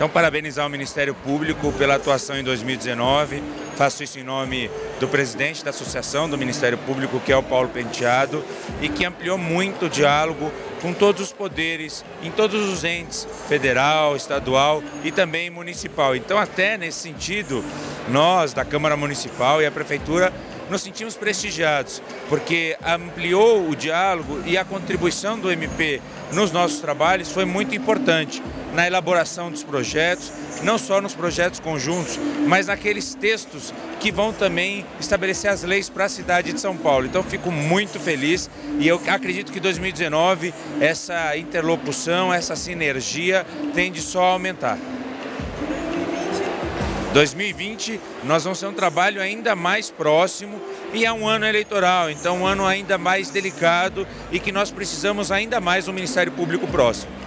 Então, parabenizar o Ministério Público pela atuação em 2019. Faço isso em nome do presidente da Associação do Ministério Público, que é o Paulo Penteado, e que ampliou muito o diálogo com todos os poderes, em todos os entes, federal, estadual e também municipal. Então, até nesse sentido, nós da Câmara Municipal e a Prefeitura nos sentimos prestigiados, porque ampliou o diálogo e a contribuição do MP nos nossos trabalhos foi muito importante na elaboração dos projetos, não só nos projetos conjuntos, mas naqueles textos que vão também estabelecer as leis para a cidade de São Paulo. Então fico muito feliz e eu acredito que 2019 essa interlocução, essa sinergia tende só a aumentar. 2020 nós vamos ter um trabalho ainda mais próximo e é um ano eleitoral, então um ano ainda mais delicado e que nós precisamos ainda mais do Ministério Público próximo.